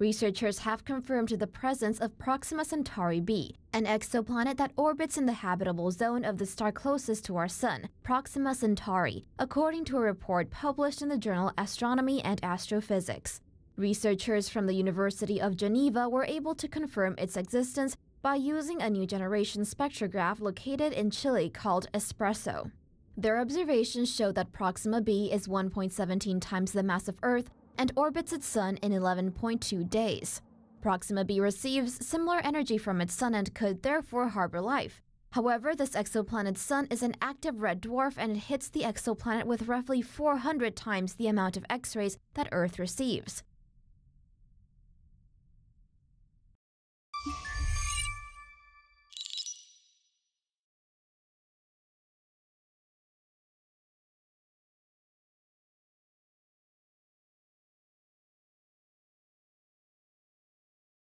Researchers have confirmed the presence of Proxima Centauri b, an exoplanet that orbits in the habitable zone of the star closest to our Sun, Proxima Centauri, according to a report published in the journal Astronomy and Astrophysics. Researchers from the University of Geneva were able to confirm its existence by using a new generation spectrograph located in Chile called ESPRESSO. Their observations show that Proxima b is 1.17 times the mass of Earth and orbits its Sun in 11.2 days. Proxima b receives similar energy from its Sun and could therefore harbor life. However, this exoplanet's Sun is an active red dwarf and it hits the exoplanet with roughly 400 times the amount of X rays that Earth receives.